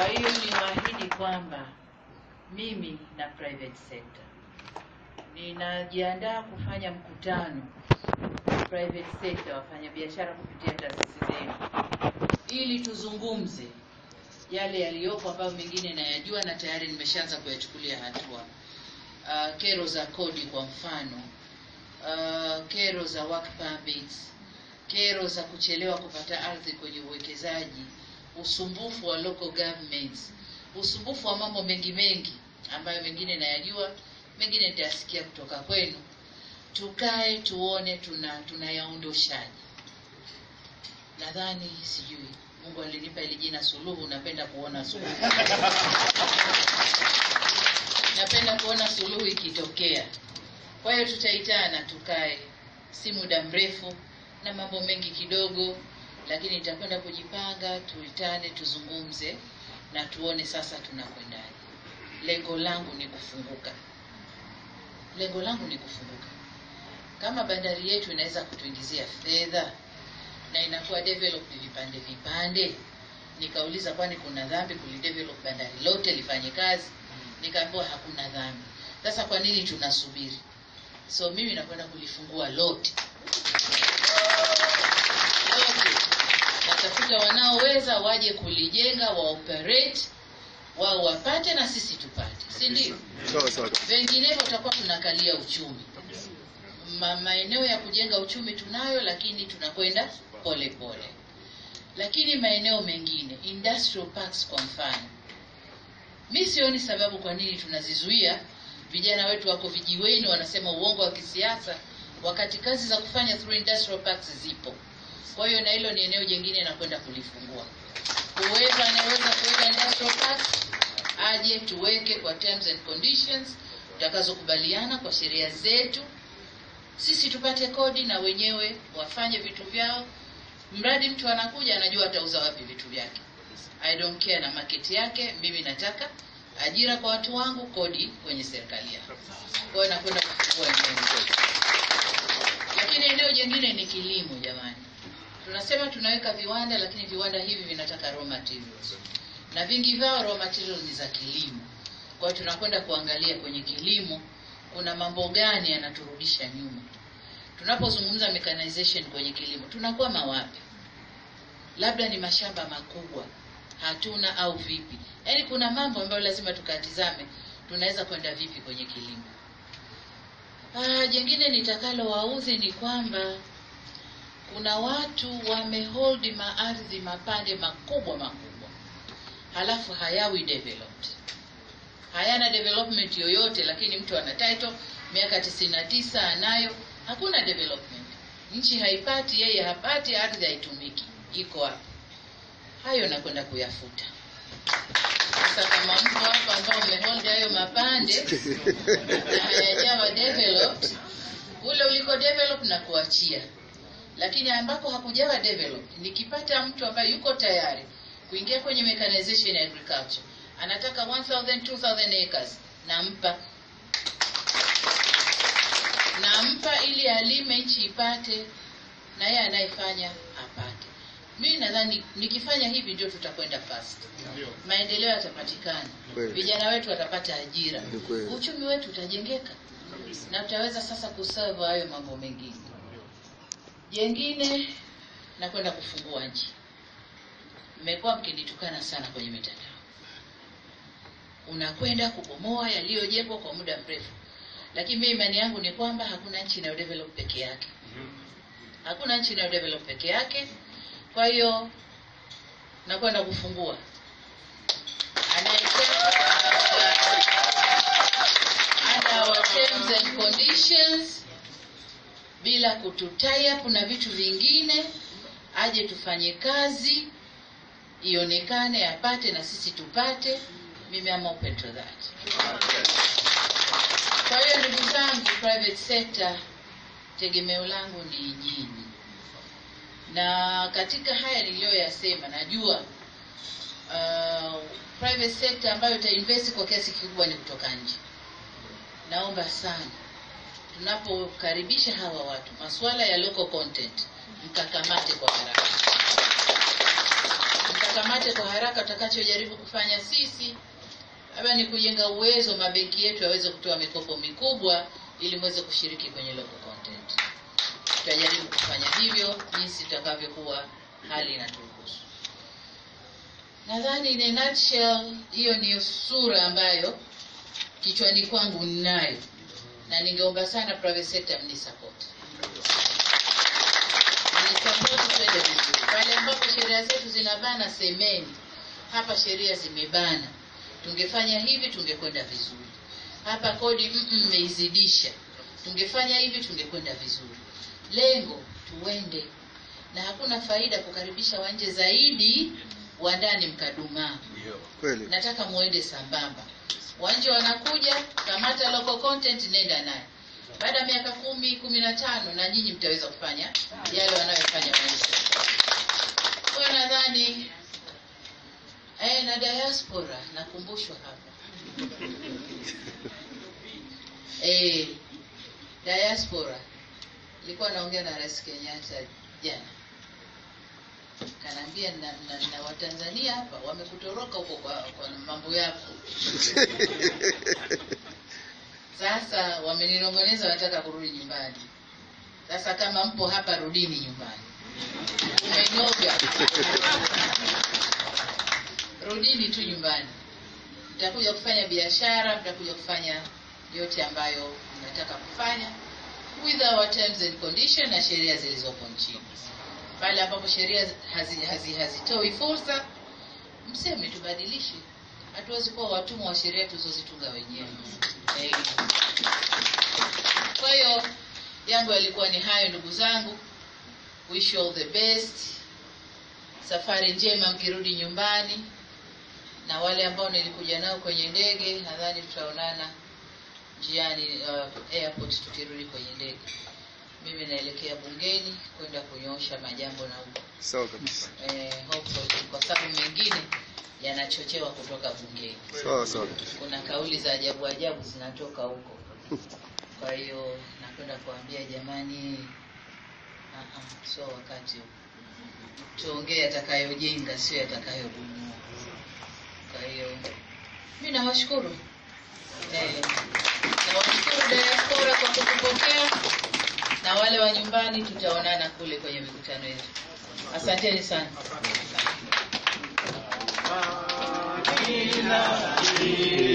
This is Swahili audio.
Kwa hiyo niwaahidi kwamba mimi na private sector. Ninajiandaa kufanya mkutano private sector, wafanyabiashara kupitia taasisi zenu, ili tuzungumze yale yaliyopo ambayo mengine nayajua na tayari nimeshaanza kuyachukulia hatua. Uh, kero za kodi kwa mfano, uh, kero za work permits, kero za kuchelewa kupata ardhi kwenye uwekezaji, usumbufu wa local governments, usumbufu wa mambo mengi mengi ambayo mengine nayajua, mengine nitayasikia kutoka kwenu. Tukae tuone tuna tunayaondoshaje. Nadhani sijui Mungu alinipa ili jina Suluhu, napenda kuona suluhu napenda kuona suluhu ikitokea. Kwa hiyo tutaitana, tukae, si muda mrefu na mambo mengi kidogo, lakini nitakwenda kujipanga, tuitane, tuzungumze na tuone sasa tunakwendaje. Lengo langu ni kufunguka, lengo langu ni kufunguka. Kama bandari yetu inaweza kutuingizia fedha na inakuwa develop vipande vipande, nikauliza kwani kuna dhambi kulidevelop bandari lote lifanye kazi? Nikaambiwa hakuna dhambi. Sasa kwa nini tunasubiri? So mimi nakwenda kulifungua lote lote, natafuta wanaoweza waje kulijenga, wa operate wao wapate na sisi tupate, si ndio? Vinginevyo tutakuwa tunakalia uchumi. Ma, maeneo ya kujenga uchumi tunayo, lakini tunakwenda pole pole. Lakini maeneo mengine industrial parks kwa mfano, mi sioni sababu kwa nini tunazizuia. Vijana wetu wako vijiweni wanasema uongo wa kisiasa, wakati kazi za kufanya through industrial parks zipo. Kwa hiyo na hilo ni eneo jingine na kwenda kulifungua. Whoever anaweza kuweka industrial park aje tuweke kwa terms and conditions tutakazokubaliana kwa sheria zetu, sisi tupate kodi na wenyewe wafanye vitu vyao, mradi mtu anakuja anajua atauza wapi vitu vyake. I don't care na market yake, mimi nataka ajira kwa watu wangu, kodi kwenye serikali yao. Kwa hiyo nakwenda kufungua eneo. Lakini eneo jingine ni kilimo, jamani. Tunasema tunaweka viwanda, lakini viwanda hivi vinataka raw materials na vingi vyao raw materials ni za kilimo. Kwa hiyo tunakwenda kuangalia kwenye kilimo kuna mambo gani yanaturudisha nyuma. Tunapozungumza mechanization kwenye kilimo, tunakwama wapi? Labda ni mashamba makubwa hatuna au vipi? Yaani kuna mambo ambayo lazima tukatizame, tunaweza kwenda vipi kwenye kilimo. Ah, jengine nitakalo wauzi ni kwamba kuna watu wamehold maardhi mapande makubwa makubwa, halafu hayawi developed, hayana development yoyote, lakini mtu ana title miaka tisini na tisa anayo, hakuna development, nchi haipati, yeye hapati, ardhi haitumiki, iko hapo. Hayo nakwenda kuyafuta. Sasa kama mtu hapa ambao umehold hayo mapande na hayajawa developed, ule uliko develop na kuachia lakini ambako hakujawa develop, nikipata mtu ambaye yuko tayari kuingia kwenye mechanization ya agriculture, anataka 1000 2000 acres, nampa. Nampa ili alime, nchi ipate, na yeye anayefanya apate. Mimi nadhani nikifanya hivi ndio tutakwenda fast, maendeleo yatapatikana, vijana wetu watapata ajira, uchumi wetu utajengeka, na tutaweza sasa kuserve hayo mambo mengine. Jengine nakwenda kufungua nchi. Mmekuwa mkinitukana sana kwenye mitandao, unakwenda kubomoa yaliyojengwa kwa muda mrefu, lakini mimi imani yangu ni kwamba hakuna nchi inayodevelop peke yake, hakuna nchi inayo inayodevelop peke yake. Kwa hiyo nakwenda kufungua under our terms and conditions bila kututie up na vitu vingine, aje tufanye kazi ionekane, apate na sisi tupate. Mimi am open to that. Kwa hiyo ndugu zangu, private sector, tegemeo langu ni nyinyi, na katika haya niliyoyasema, najua uh, private sector ambayo itainvest kwa kiasi kikubwa ni kutoka nje. Naomba sana tunapokaribisha hawa watu, masuala ya local content mkakamate kwa haraka, mkakamate kwa haraka tutakachojaribu kufanya sisi labda ni kujenga uwezo mabenki yetu yaweze kutoa mikopo mikubwa ili muweze kushiriki kwenye local content. Tutajaribu kufanya hivyo jinsi itakavyokuwa hali inaturuhusu. Nadhani in a nutshell hiyo ndiyo sura ambayo kichwani kwangu ninayo na ningeomba sana private sector mnisapoti. Mnisapoti twende vizuri. Pale ambapo sheria zetu zinabana semeni. Hapa sheria zimebana. Tungefanya hivi tungekwenda vizuri. Hapa kodi mmeizidisha tungefanya hivi tungekwenda vizuri. Lengo tuende. Na hakuna faida kukaribisha wanje zaidi wa ndani mkadumaa. Kweli. nataka muende sambamba wanje wanakuja kamata local content nenda naye baada ya miaka kumi kumi na tano na nyinyi mtaweza kufanya yale wanayofanya wanje kwa nadhani eh, na diaspora nakumbushwa hapa. Eh, diaspora. Nilikuwa naongea na rais kenyatta jana kanaambia na, na, na watanzania hapa wamekutoroka huko kwa, kwa mambo yako. Sasa wameninong'oneza wanataka kurudi nyumbani. Sasa kama mpo hapa rudini nyumbani. Umenoga rudini tu nyumbani. Mtakuja kufanya biashara mtakuja kufanya yote ambayo mnataka kufanya with our terms and condition na sheria zilizopo nchini pale ambapo sheria hazitoi hazi, hazi fursa mseme tubadilishe. Hatuwezi kuwa watumwa wa sheria tulizozitunga wenyewe. Hey. kwa hiyo yangu yalikuwa ni hayo ndugu zangu. Wish you all the best. Safari njema mkirudi nyumbani. Na wale ambao nilikuja nao kwenye ndege nadhani tutaonana njiani uh, airport tukirudi kwenye ndege mimi naelekea bungeni kwenda kunyoosha majambo na huko Sawa kabisa. eh, hopefully kwa sababu mengine yanachochewa kutoka bungeni. Sawa sawa. kuna kauli za ajabu ajabu zinatoka huko. Kwa hiyo nakwenda kuambia jamani ah, ah, sio wakati huu tuongee yatakayojenga sio yatakayobomoa. Kwa hiyo mimi nawashukuru. Eh, nawashukuru diaspora kwa kutupokea na wale wa nyumbani tutaonana kule kwenye mikutano yetu. Asanteni sana. Samia